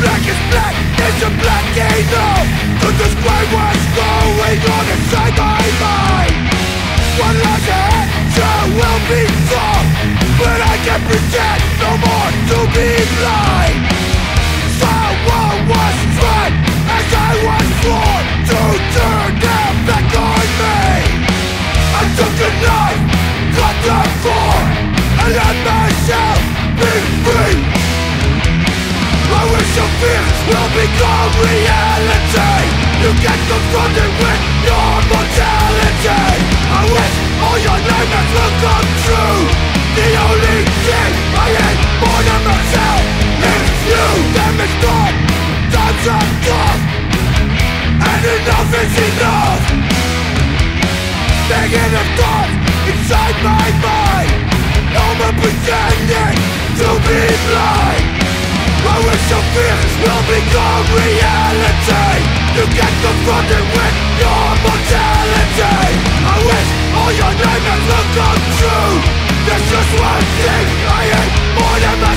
Black is black, it's a black enough To describe what's going on inside my mind. One lies ahead, sure will be tough But I can't pretend no more to be blind. Someone was tried as I was floored To turn their back on me. I took a knife, cut the floor And let myself will become reality. You get confronted with your mortality. I wish all your nightmares will come true. The only thing I hate more than myself is you. Is gone, time's up tough And enough is enough. Negative thoughts inside my mind. No more pretending You get confronted with your mortality. I wish all your nightmares will come true. There's just one thing I hate more than you